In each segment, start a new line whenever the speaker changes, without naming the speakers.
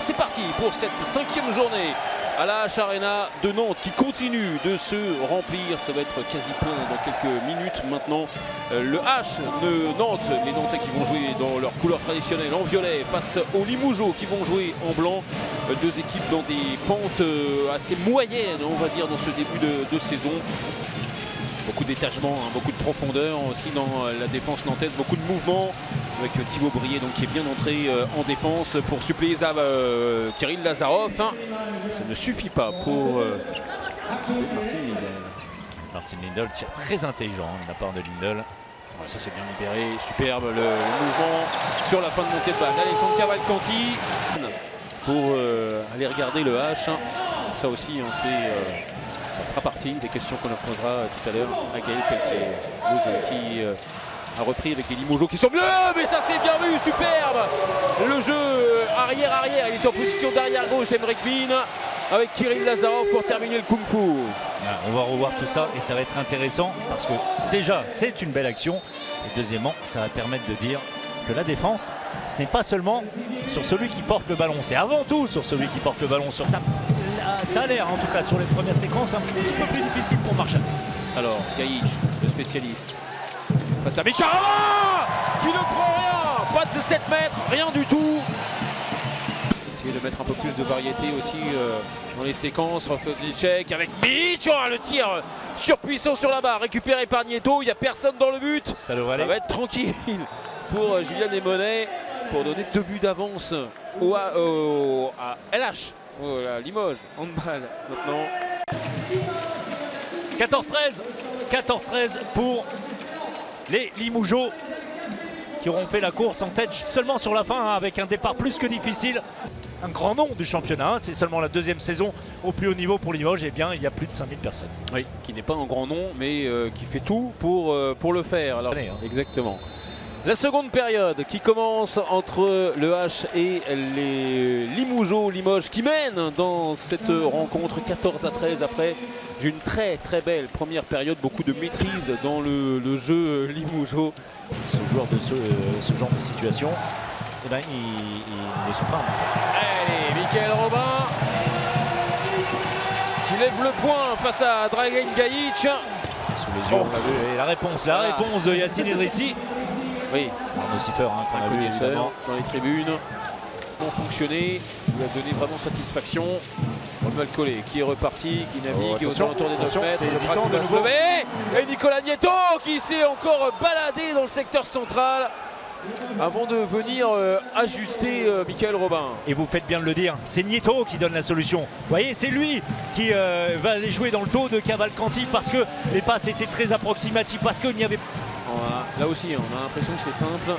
C'est parti pour cette cinquième journée à la H Arena de Nantes qui continue de se remplir. Ça va être quasi plein dans quelques minutes maintenant. Euh, le H de Nantes, les Nantais qui vont jouer dans leur couleur traditionnelle en violet face aux Limougeaux qui vont jouer en blanc. Euh, Deux équipes dans des pentes euh, assez moyennes, on va dire, dans ce début de, de saison. Beaucoup d'étagement, hein, beaucoup de profondeur aussi dans la défense nantaise, beaucoup de mouvements avec Thibaut Brier donc, qui est bien entré euh, en défense pour suppléer Zav, euh, Kirill Lazarov. hein. Ça ne suffit pas pour euh, Martin Lindel.
Martin Lindell, tir très intelligent hein, de la part de Lindell.
Ouais, ça c'est bien libéré, superbe le, le mouvement sur la fin de montée de balle d'Alexandre Cavalcanti pour euh, aller regarder le H. hein. Ça aussi, hein, c'est, euh, ça fera partie des questions qu'on leur posera tout à l'heure à Gaël Pelletier. Qui euh, a repris avec des Limoges qui sont mieux, mais ça c'est bien vu, superbe Le jeu arrière-arrière, il est en position d'arrière-gauche, Emmerich Bin avec Kirill Lazarov pour terminer le Kung Fu.
Voilà, on va revoir tout ça et ça va être intéressant parce que déjà c'est une belle action et deuxièmement ça va permettre de dire que la défense ce n'est pas seulement sur celui qui porte le ballon, c'est avant tout sur celui qui porte le ballon. Sur ça, ça a l'air en tout cas sur les premières séquences un petit peu plus difficile pour Marchal.
Alors, Gaïch, le spécialiste, face à Mikarama qui ne prend rien, pas de 7 mètres, rien du tout. Essayer de mettre un peu plus de variété aussi euh, dans les séquences. Avec Mitch, Oh, le tir surpuissant sur la barre, récupéré par Nieto, il n'y a personne dans le but.
Ça
va être tranquille pour euh, Julien Desmonet pour donner deux buts d'avance au, au- à LH, au- à Limoges, handball maintenant.
14-13 14-13 pour les Limougeaux qui auront fait la course en tête seulement sur la fin hein, avec un départ plus que difficile. Un grand nom du championnat, hein, c'est seulement la deuxième saison au plus haut niveau pour Limoges, et bien il y a plus de 5000 personnes.
Oui, qui n'est pas un grand nom, mais euh, qui fait tout pour, euh, pour le faire. Alors,
hein.
Exactement. La seconde période qui commence entre le H et les Limougeaux, Limoges qui mènent dans cette rencontre 14 à 13 après d'une très très belle première période, beaucoup de maîtrise dans le, le jeu Limougeaux.
Ce joueur de ce, ce genre de situation, eh ben, ils ne sont pas.
Allez, Michael Robin qui lève le point face à Dragan Gajic.
Sous les yeux,
Oh.
on l'a vu. Et la réponse, la
Voilà.
réponse de Yacine Idrissi.
Oui,
Arnaud Siffer, hein, qu'on a
un
vu évidemment.
dans les tribunes. Ont fonctionné, lui a donné vraiment satisfaction. Romuald Collet qui est reparti, qui navigue
Oh,
aux alentours des 9
attention,
mètres.
c'est hésitant de nouveau.
lever. Et Nicolas Nieto qui s'est encore baladé dans le secteur central avant de venir euh, ajuster euh, Michael Robin.
Et vous faites bien de le dire, c'est Nieto qui donne la solution. Vous voyez, c'est lui qui euh, va aller jouer dans le dos de Cavalcanti parce que les passes étaient très approximatives, parce qu'il n'y avait
Là aussi, on a l'impression que c'est simple.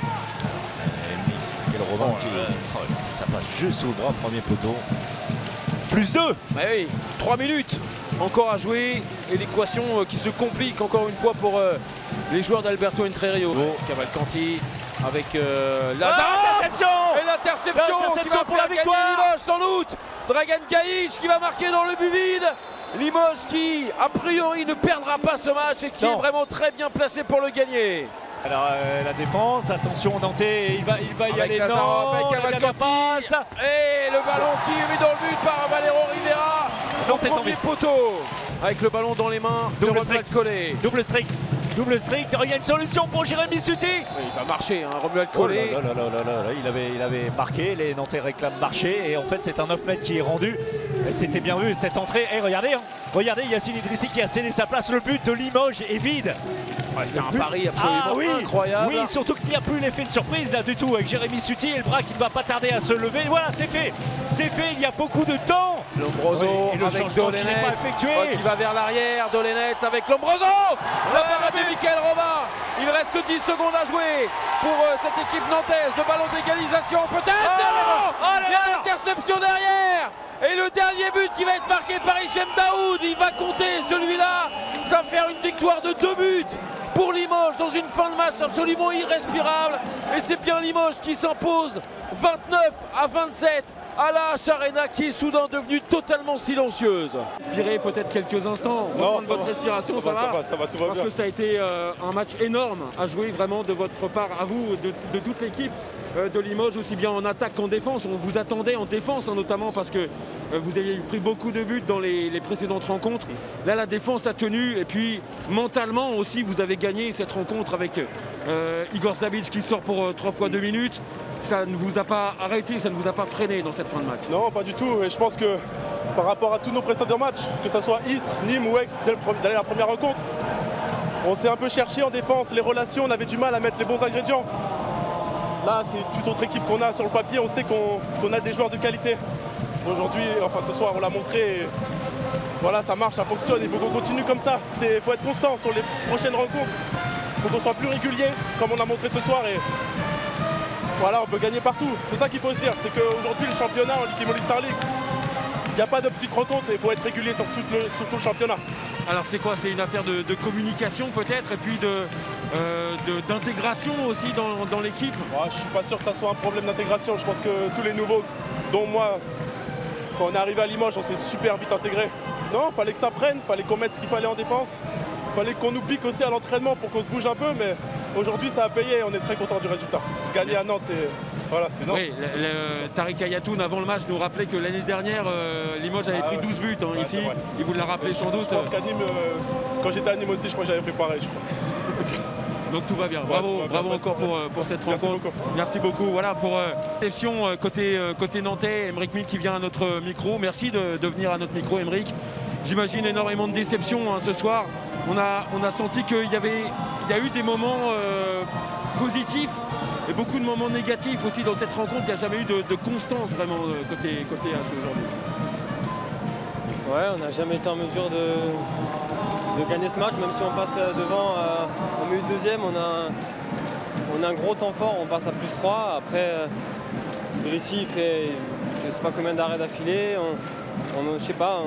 Quel Robin qui oh, ça passe juste sous le bras, premier poteau. Plus deux
Bah oui, 3 minutes encore à jouer et l'équation euh, qui se complique encore une fois pour euh, les joueurs d'Alberto Entrerio. Cavalcanti avec euh, Lazare
Ah, interception
et l'interception qui
L'interception
va
pour la victoire
Limoges sans doute. Dragan Gaïch qui va marquer dans le but vide. Limoges qui a priori ne perdra pas ce match et qui
Non.
est vraiment très bien placé pour le gagner.
Alors euh, la défense, attention Nantais, il va, il va y
Avec
aller. Non,
avec
la passe.
Et le ballon qui est mis dans le but par Valero Rivera. Au premier poteau. Avec le ballon dans les mains de
Double strict.
Collet.
Double strict, double strict. Il y a une solution pour Jérémy Suti.
Il va marcher, hein, Romuald
Oh
Collet.
là là là là il avait, il avait marqué, les Nantais réclament marcher et en fait c'est un 9 mètres qui est rendu. Et C'était bien vu cette entrée. Et regardez, hein, regardez Yacine Idrissi qui a cédé sa place. Le but de Limoges est vide.
Ouais, c'est un pari absolument
Ah oui,
incroyable.
Oui, surtout qu'il n'y a plus l'effet de surprise là du tout avec Jérémy Suti et le bras qui ne va pas tarder à se lever. Voilà, c'est fait. C'est fait, il y a beaucoup de temps.
Lombroso
Oui,
avec
changement qui
qui va vers l'arrière. Dolenets avec Lombroso. La parade de Michael Robin. Il reste 10 secondes à jouer pour euh, cette équipe nantaise. Le ballon d'égalisation peut-être.
Oh,
Non
oh là
Il y a
là.
l'interception derrière. Et le dernier but qui va être marqué par Hichem Daoud. Il va compter celui-là. Ça va faire une victoire de deux buts. Pour Limoges dans une fin de match absolument irrespirable. Et c'est bien Limoges qui s'impose 29 à 27
à la Arena qui est soudain devenue totalement silencieuse. Inspirez peut-être quelques instants,
Non,
votre
va.
respiration,
Ça
ça,
va, ça va, ça va, tout va
Parce
bien.
que ça a été euh, un match énorme à jouer vraiment de votre part, à vous, de, de toute l'équipe euh, de Limoges, aussi bien en attaque qu'en défense. On vous attendait en défense hein, notamment parce que vous aviez pris beaucoup de buts dans les, précédentes rencontres. Là, la défense a tenu et puis mentalement aussi, vous avez gagné cette rencontre avec euh, Igor Zabic qui sort pour 3 fois 2 minutes. Ça ne vous a pas arrêté, ça ne vous a pas freiné dans cette fin de match?
Non, pas du tout. Et je pense que par rapport à tous nos précédents matchs, que ce soit Istres, Nîmes ou Aix, dès, la première rencontre, on s'est un peu cherché en défense. Les relations, on avait du mal à mettre les bons ingrédients. Là, c'est toute autre équipe qu'on a sur le papier. On sait qu'on a des joueurs de qualité. Aujourd'hui, enfin ce soir, on l'a montré. et voilà, ça marche, ça fonctionne. Il faut qu'on continue comme ça. Il faut être constant sur les prochaines rencontres. Il faut qu'on soit plus régulier, comme on a montré ce soir. Et voilà, on peut gagner partout. C'est ça qu'il faut se dire. C'est qu'aujourd'hui, le championnat en Ligue Immobilier Star League, il n'y a pas de petites rencontres. Il faut être régulier sur tout le, sur tout le championnat.
Alors c'est quoi? C'est une affaire de, de communication peut-être et puis de, euh, d'intégration aussi dans, dans l'équipe?
Ouais, je suis pas sûr que ça soit un problème d'intégration. Je pense que tous les nouveaux, dont moi, quand on est arrivé à Limoges, on s'est super vite intégré. Non, fallait que ça prenne, fallait qu'on mette ce qu'il fallait en défense. Fallait qu'on nous pique aussi à l'entraînement pour qu'on se bouge un peu, mais aujourd'hui ça a payé et on est très content du résultat. Gagner à Nantes, c'est. Voilà, c'est Nantes.
Oui, le, le- Tariq Ayatoun avant le match nous rappelait que l'année dernière euh, Limoges avait
Ah
pris
ouais.
12 buts hein,
Ouais,
ici. Il vous l'a rappelé sans doute.
Je pense qu'à Nîmes, euh, quand j'étais à Nîmes aussi, je crois que j'avais préparé. Je crois.
Donc tout va bien. Bravo, bravo encore pour, euh, pour cette
Merci
rencontre.
beaucoup.
Merci beaucoup. Voilà pour réception euh, côté, euh, côté nantais, Emeric Mill qui vient à notre micro. Merci de, de venir à notre micro, Emeric. J'imagine énormément de déception hein, ce soir. On a, on a senti qu'il y avait, il y a eu des moments euh, positifs et beaucoup de moments négatifs aussi dans cette rencontre. Il n'y a jamais eu de, de constance vraiment côté, côté H aujourd'hui.
Ouais, on n'a jamais été en mesure de, de gagner ce match, même si on passe euh, devant euh, en milieu de deuxième, on a, on a un gros temps fort, on passe à plus 3. Après, euh, Drissi il fait je sais pas combien d'arrêts d'affilée, on, on- sais pas,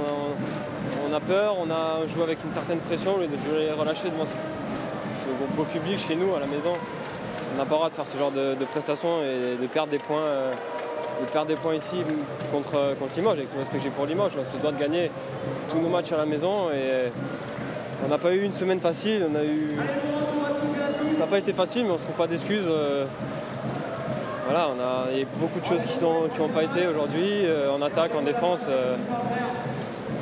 on, a peur, on a joué avec une certaine pression, je les relâcher devant ce, beau public chez nous à la maison. On n'a pas le droit de faire ce genre de, prestations et de perdre des points. euh, de perdre des points ici contre, contre Limoges, avec tout le respect que j'ai pour Limoges. On se doit de gagner tous nos matchs à la maison et on n'a pas eu une semaine facile. On a eu... Ça n'a pas été facile, mais on ne se trouve pas d'excuses. euh, Voilà, on a... il y a beaucoup de choses qui n'ont qui ont pas été aujourd'hui, euh, en attaque, en défense. euh,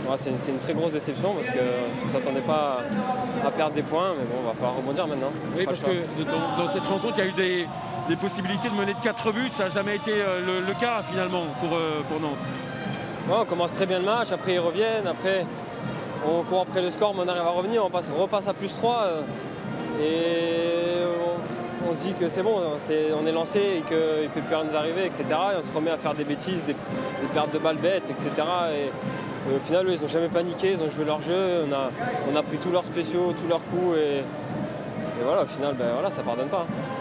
voilà, c'est une, c'est une très grosse déception parce qu'on ne s'attendait pas à, à perdre des points, mais bon, on va falloir rebondir maintenant.
Oui, parce que dans, dans cette rencontre, il y a eu des, des possibilités de mener de 4 buts. Ça n'a jamais été le, le cas finalement pour, pour Nantes.
Ouais, on commence très bien le match, après ils reviennent, après on court après le score, mais on arrive à revenir, on, passe, on repasse à plus 3 euh, et on, se dit que c'est bon, on est lancé et qu'il ne peut plus rien nous arriver, etc. Et on se remet à faire des bêtises, des, pertes de balles bêtes, etc. Et, euh, au final, eux, ils n'ont jamais paniqué, ils ont joué leur jeu, on a, pris tous leurs spéciaux, tous leurs coups et, voilà, au final, ben, ça pardonne pas. hein.